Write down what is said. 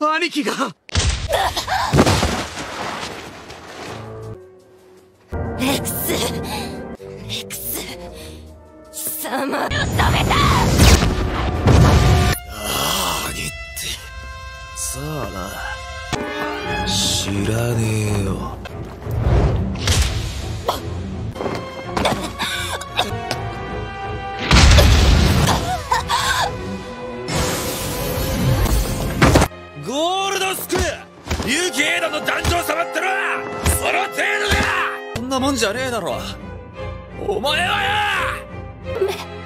兄貴が。レクスレクス貴様。を止めた何ってさあな。知らねえよゴールドスクユキエイドの壇上様ってのはその程度だ。そんなもんじゃねえだろ。お前はよ